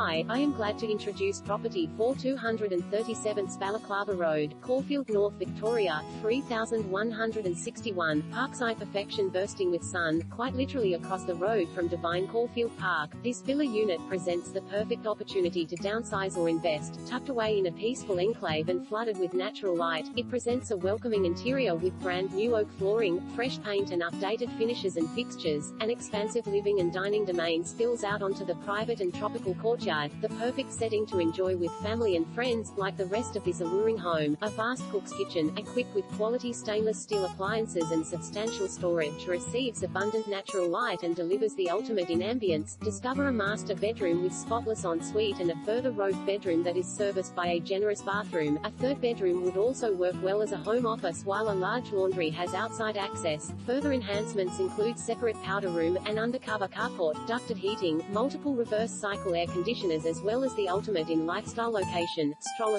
Hi, I am glad to introduce property 4237 Balaclava Road, Caulfield, North Victoria, 3161, Parkside perfection bursting with sun, quite literally across the road from Divine Caulfield Park. This villa unit presents the perfect opportunity to downsize or invest, tucked away in a peaceful enclave and flooded with natural light. It presents a welcoming interior with brand new oak flooring, fresh paint and updated finishes and fixtures. An expansive living and dining domain spills out onto the private and tropical courtyard, the perfect setting to enjoy with family and friends. Like the rest of this alluring home, a vast cook's kitchen, equipped with quality stainless steel appliances and substantial storage, receives abundant natural light and delivers the ultimate in ambience. Discover a master bedroom with spotless ensuite and a further robe bedroom that is serviced by a generous bathroom. A third bedroom would also work well as a home office while a large laundry has outside access. Further enhancements include separate powder room, an undercover carport, ducted heating, multiple reverse cycle air as well as the ultimate in lifestyle location, stroller